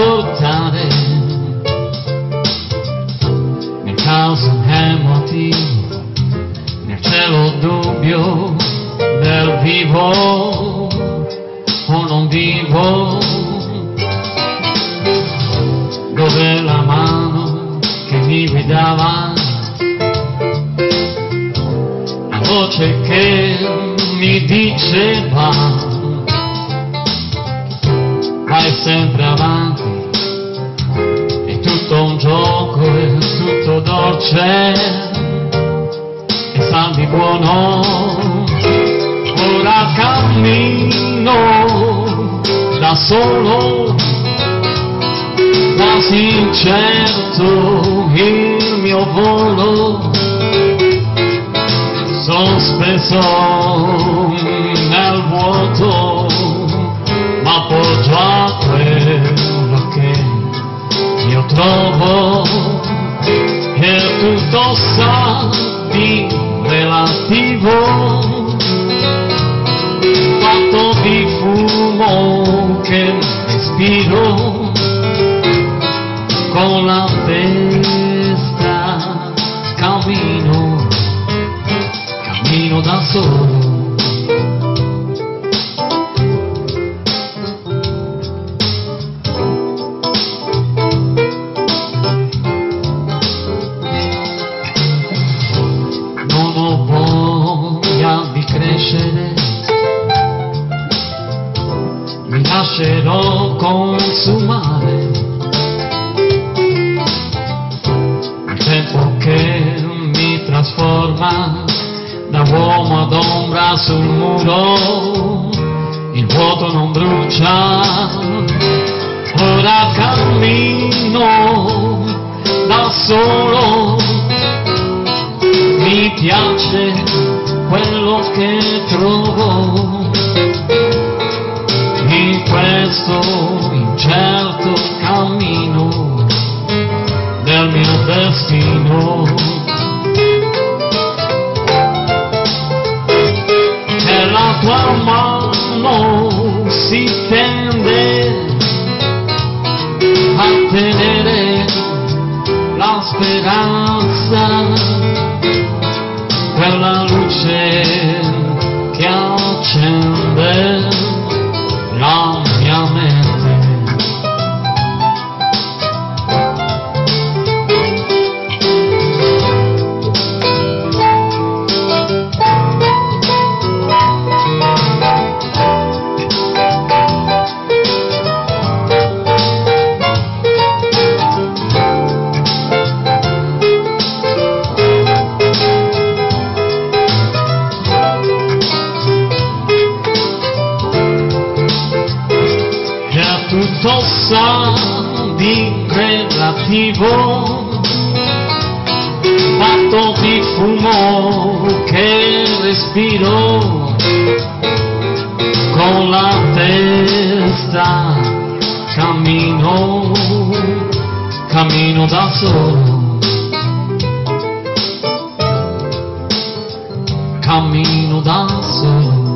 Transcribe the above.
portare nel caos emotivo, nel cielo dubbio del vivo o non vivo, dove la mano che mi guidava, la voce che mi diceva vai sempre avanti, tutto un gioco, è tutto dolce, e sa buono, ora cammino da solo, quasi incerto il mio volo, sospeso nel vuoto, trovo, e tutto sa relativo, fatto di fumo che respiro con la testa cammino, cammino da solo. Crescere, mi lascerò consumare. Il tempo che mi trasforma da uomo ad ombra sul muro, il vuoto non brucia, ora cammino che trovo in questo incerto cammino del mio destino. E la tua mano si tende a tenere la speranza quella luce tutto sa di relativo, fatto di fumo che respiro con la testa. Cammino, cammino da solo, cammino da solo.